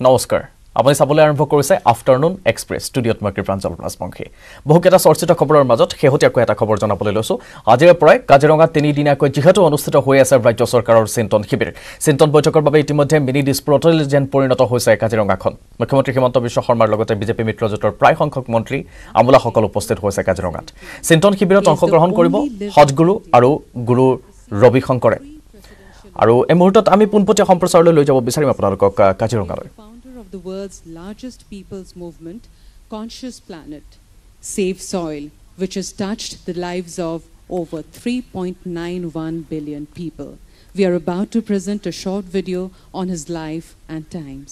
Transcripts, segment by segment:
নমস্কাৰ। আপুনি চাবলৈ আৰম্ভ কৰিছে আফটাৰনুন এক্সপ্ৰেছ ষ্টুডিঅ'ত মই কৃপাঞ্জল ৰাজবংশী। বহুকেইটা চৰ্চিত খবৰৰ মাজত শেহতীয়াকৈ এটা খবৰ জনাবলৈ লৈছোঁ। আজিৰে পৰাই কাজিৰঙাত তিনিদিনীয়াকৈ যিহেতু অনুষ্ঠিত হৈ আছে ৰাজ্য চৰকাৰৰ চিন্তন শিবিৰ। চিন্তন বৈঠকৰ বাবে ইতিমধ্যে মিনি দিছপুৰলৈ যেন পৰিণত হৈছে কাজিৰঙাখন। মুখ্যমন্ত্ৰী হিমন্ত বিশ্ব শৰ্মাৰ লগতে বিজেপি মিত্ৰজোঁটৰ প্ৰায় সংখ্যক মন্ত্ৰী আমোলাসকল উপস্থিত হৈছে কাজিৰঙাত। চিন্তন শিবিৰত অংশগ্ৰহণ কৰিব সৎগুৰু আৰু গুৰু ৰবি শংকৰে আৰু এই মুহূৰ্তত আমি পোনপটীয়া সম্প্ৰচাৰলৈ লৈ যাব বিচাৰিম আপোনালোকক আহ, কাজিৰঙালৈ founder of the world's largest people's movement, Conscious Planet, Save Soil, which has touched the lives of over 3.91 billion people. We are about to present a short video on his life and times.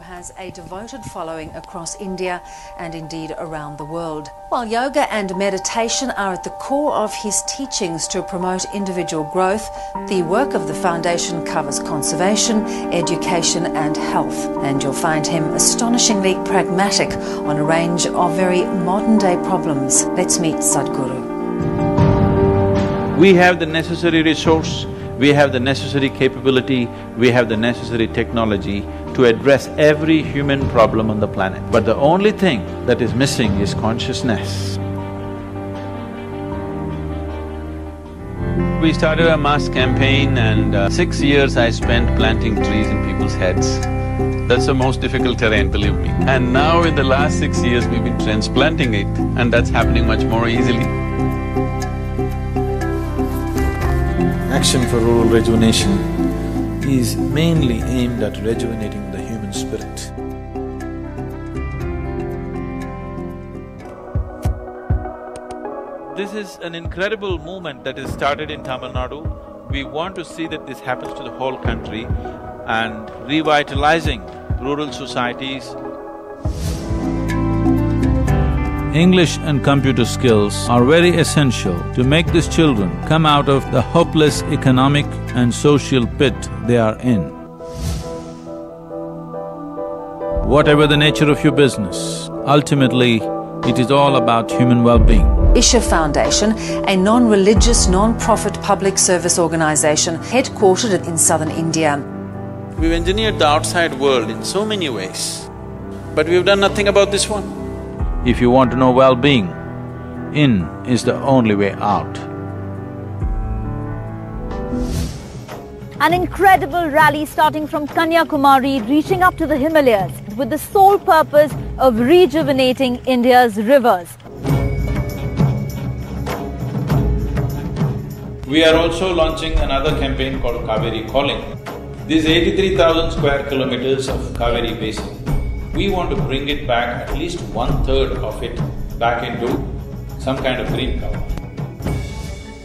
Has a devoted following across India and indeed around the world. While yoga and meditation are at the core of his teachings to promote individual growth, the work of the foundation covers conservation, education, and health. And you'll find him astonishingly pragmatic on a range of very modern day problems. Let's meet Sadhguru. We have the necessary resource, we have the necessary capability, we have the necessary technology to address every human problem on the planet. But the only thing that is missing is consciousness. We started a mass campaign and uh, six years I spent planting trees in people's heads. That's the most difficult terrain, believe me. And now in the last six years, we've been transplanting it and that's happening much more easily. Action for Rural Rejuvenation is mainly aimed at rejuvenating the human spirit. This is an incredible movement that is started in Tamil Nadu. We want to see that this happens to the whole country and revitalizing rural societies. English and computer skills are very essential to make these children come out of the hopeless economic and social pit they are in. Whatever the nature of your business, ultimately, it is all about human well-being. Isha Foundation, a non religious, non profit public service organisation headquartered in southern India. We've engineered the outside world in so many ways, but we've done nothing about this one. If you want to know well-being, in is the only way out. An incredible rally starting from Kanyakumari, reaching up to the Himalayas with the sole purpose of rejuvenating India's rivers. We are also launching another campaign called Kaveri Calling. This is eighty-three thousand square kilometers of Kaveri basin. We want to bring it back, at least one-third of it, back into some kind of green cover.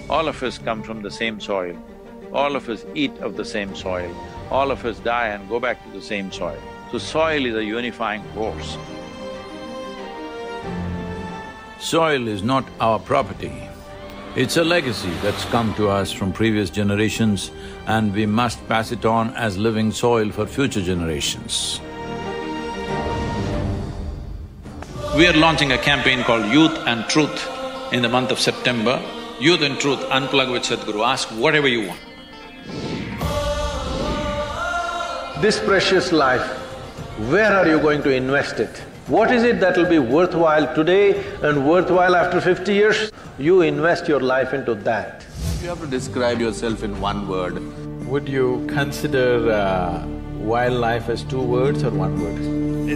All of us come from the same soil. All of us eat of the same soil. All of us die and go back to the same soil. So soil is a unifying force. Soil is not our property. It's a legacy that's come to us from previous generations and we must pass it on as living soil for future generations. We are launching a campaign called Youth and Truth in the month of September. Youth and Truth, unplug with Sadhguru, ask whatever you want. This precious life, where are you going to invest it? What is it that will be worthwhile today and worthwhile after fifty years? You invest your life into that. If you have to describe yourself in one word. Would you consider uh, wildlife as two words or one word?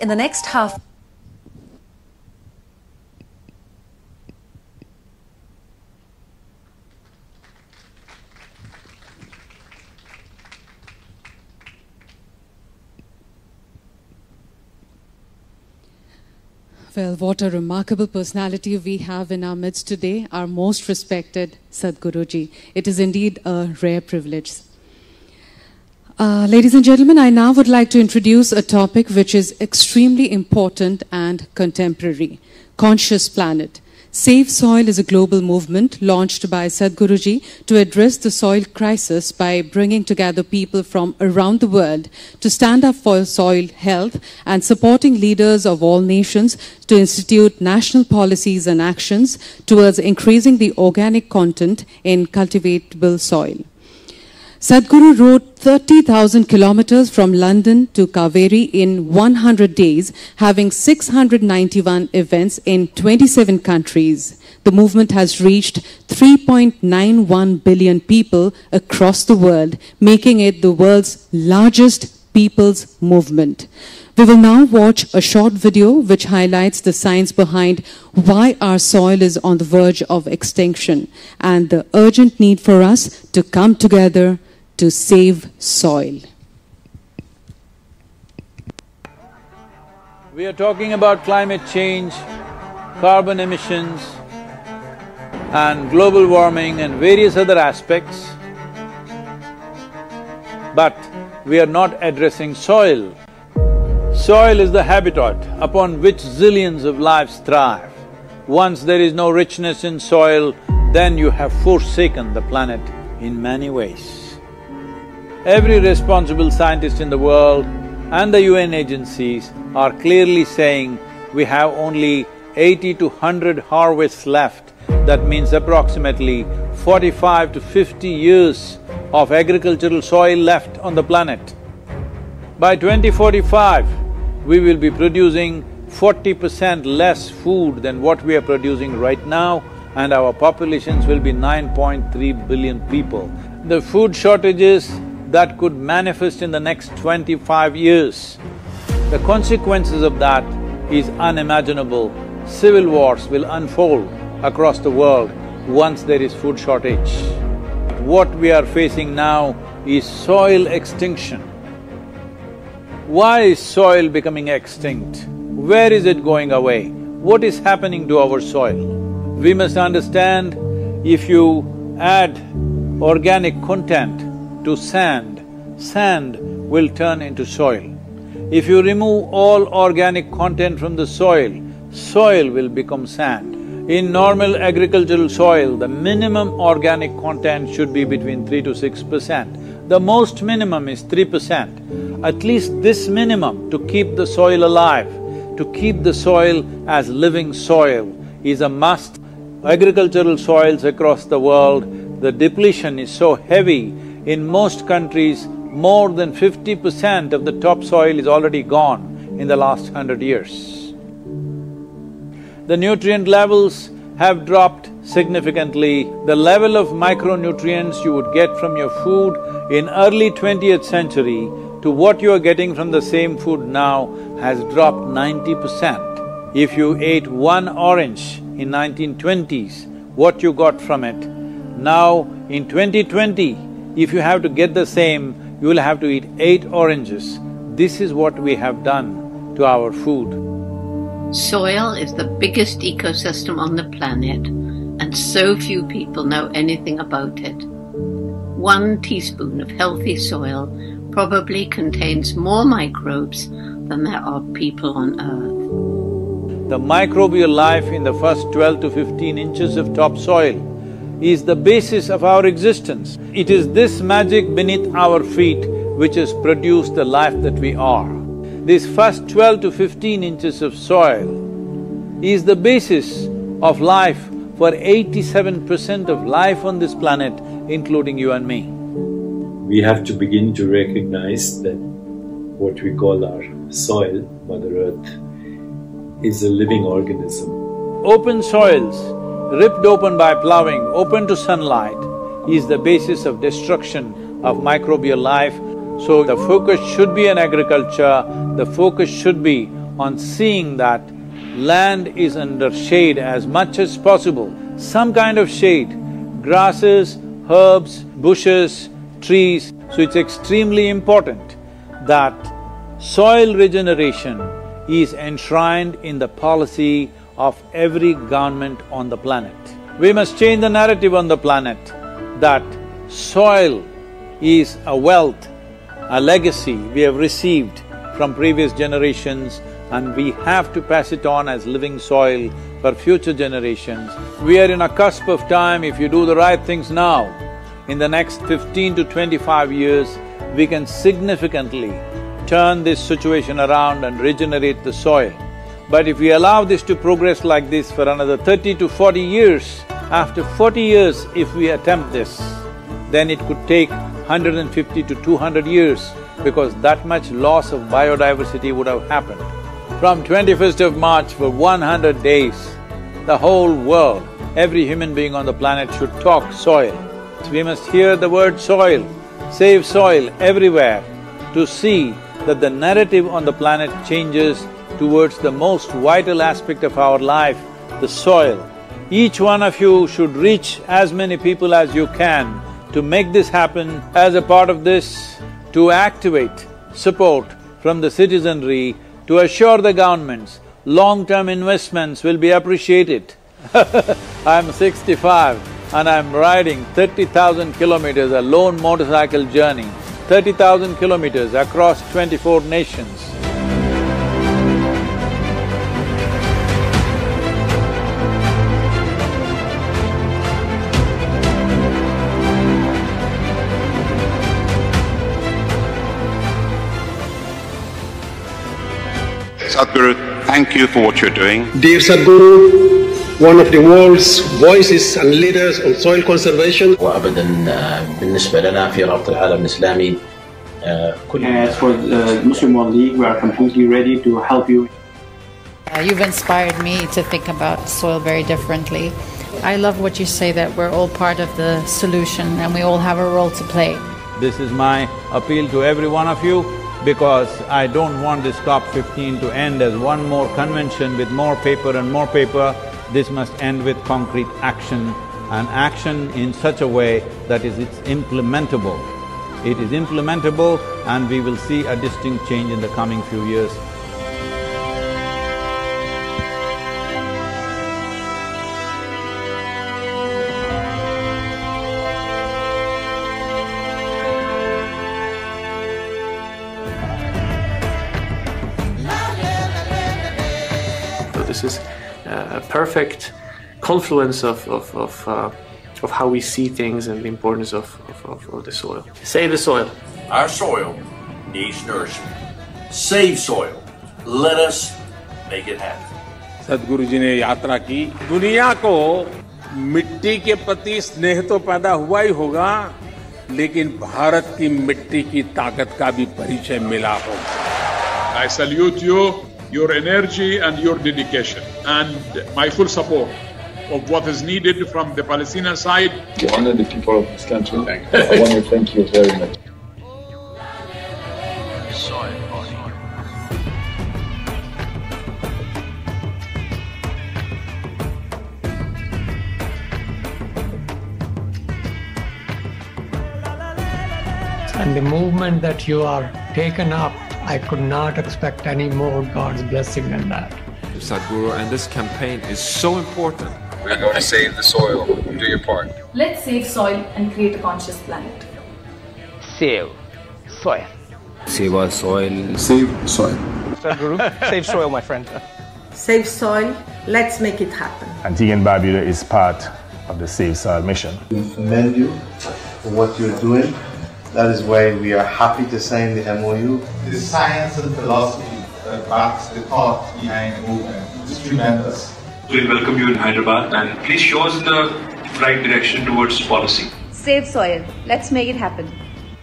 In the next half Well, what a remarkable personality we have in our midst today, our most respected Sadhguruji. It is indeed a rare privilege. Uh, ladies and gentlemen, I now would like to introduce a topic which is extremely important and contemporary conscious planet. Save Soil is a global movement launched by Sadhguruji to address the soil crisis by bringing together people from around the world to stand up for soil health and supporting leaders of all nations to institute national policies and actions towards increasing the organic content in cultivatable soil. Sadhguru rode 30,000 kilometers from London to Kaveri in 100 days, having 691 events in 27 countries. The movement has reached 3.91 billion people across the world, making it the world's largest people's movement. We will now watch a short video which highlights the science behind why our soil is on the verge of extinction and the urgent need for us to come together to save soil. We are talking about climate change, carbon emissions, and global warming and various other aspects, but we are not addressing soil. Soil is the habitat upon which zillions of lives thrive. Once there is no richness in soil, then you have forsaken the planet in many ways. Every responsible scientist in the world and the UN agencies are clearly saying we have only eighty to hundred harvests left. That means approximately forty-five to fifty years of agricultural soil left on the planet. By 2045, we will be producing forty percent less food than what we are producing right now and our populations will be 9.3 billion people. The food shortages that could manifest in the next twenty-five years, the consequences of that is unimaginable. Civil wars will unfold across the world once there is food shortage. What we are facing now is soil extinction. Why is soil becoming extinct? Where is it going away? What is happening to our soil? We must understand if you add organic content to sand, sand will turn into soil. If you remove all organic content from the soil, soil will become sand. In normal agricultural soil, the minimum organic content should be between three to six percent. The most minimum is three percent. At least this minimum to keep the soil alive, to keep the soil as living soil is a must. Agricultural soils across the world, the depletion is so heavy, in most countries, more than fifty percent of the topsoil is already gone in the last hundred years. The nutrient levels have dropped significantly. The level of micronutrients you would get from your food in early twentieth century to what you are getting from the same food now has dropped ninety percent. If you ate one orange in nineteen twenties, what you got from it, now in 2020, if you have to get the same, you will have to eat eight oranges. This is what we have done to our food. Soil is the biggest ecosystem on the planet, and so few people know anything about it. One teaspoon of healthy soil probably contains more microbes than there are people on Earth. The microbial life in the first twelve to fifteen inches of topsoil is the basis of our existence. It is this magic beneath our feet which has produced the life that we are. This first twelve to fifteen inches of soil is the basis of life for eighty-seven percent of life on this planet, including you and me. We have to begin to recognize that what we call our soil, Mother Earth, is a living organism. Open soils, ripped open by plowing, open to sunlight, is the basis of destruction of microbial life. So the focus should be on agriculture, the focus should be on seeing that land is under shade as much as possible, some kind of shade, grasses, herbs, bushes, trees. So it's extremely important that soil regeneration is enshrined in the policy of every government on the planet. We must change the narrative on the planet that soil is a wealth, a legacy we have received from previous generations and we have to pass it on as living soil for future generations. We are in a cusp of time, if you do the right things now, in the next fifteen to twenty-five years, we can significantly turn this situation around and regenerate the soil. But if we allow this to progress like this for another thirty to forty years, after forty years if we attempt this, then it could take 150 to 200 years because that much loss of biodiversity would have happened. From 21st of March for 100 days, the whole world, every human being on the planet should talk soil. We must hear the word soil, save soil everywhere to see that the narrative on the planet changes towards the most vital aspect of our life, the soil. Each one of you should reach as many people as you can to make this happen as a part of this, to activate support from the citizenry to assure the governments long-term investments will be appreciated. I'm sixty-five and I'm riding thirty thousand kilometers, a lone motorcycle journey, thirty thousand kilometers across twenty-four nations. Sadhguru, thank you for what you're doing. Dear Sadhguru, one of the world's voices and leaders on soil conservation. وابدا بالنسبه لنا في رابطه العالم الاسلامي كل As for the Muslim World League, we are completely ready to help you. Uh, you've inspired me to think about soil very differently. I love what you say that we're all part of the solution and we all have a role to play. This is my appeal to every one of you because I don't want this COP fifteen to end as one more convention with more paper and more paper. This must end with concrete action and action in such a way that is it's implementable. It is implementable and we will see a distinct change in the coming few years. Perfect confluence of, of, of, uh, of how we see things and the importance of, of, of, of the soil. Save the soil. Our soil needs nourishment. Save soil. Let us make it happen. सदगुरु जी ने यात्रा की दुनिया को मिट्टी के प्रति स्नेह तो पैदा हुआ ही होगा लेकिन भारत की मिट्टी की ताकत का भी परिचय मिला होगा I salute you, your energy and your dedication, and my full support of what is needed from the Palestinian side. To honor the people of this country, I want to thank you very much. And the movement that you are taken up, I could not expect any more God's blessing than that. Sadhguru, and this campaign is so important. We're going to save the soil. Do your part. Let's save soil and create a conscious planet. Save soil. Save our soil. Save soil. Sadhguru, save soil, my friend. Save soil. Let's make it happen. Antigua and Barbuda is part of the Save Soil mission. We commend you for what you're doing. That is why we are happy to sign the MOU. The science and philosophy that backs the thought behind the movement is tremendous. We'll welcome you in Hyderabad and please show us the right direction towards policy. Save soil. Let's make it happen.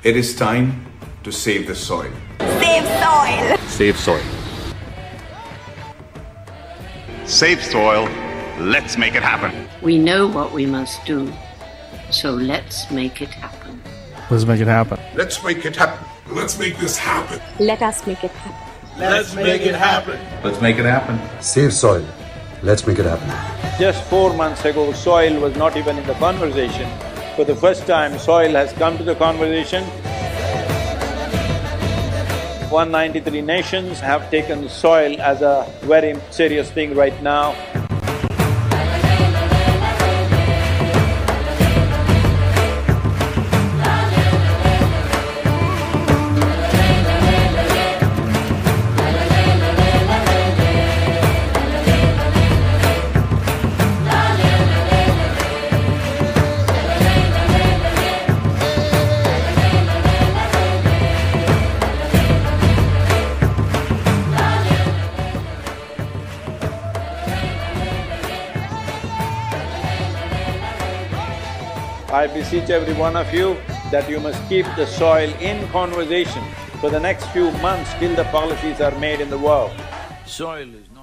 It is time to save the soil. Save soil. Save soil. Save soil. Let's make it happen. We know what we must do, so let's make it happen. Let's make it happen. Let's make it happen. Let's make this happen. Let us make it happen. Let's make it happen. Let's make it happen. Save soil. Let's make it happen. Just four months ago, soil was not even in the conversation. For the first time, soil has come to the conversation. 193 nations have taken soil as a very serious thing right now. I beseech every one of you that you must keep the soil in conversation for the next few months till the policies are made in the world. Soil is…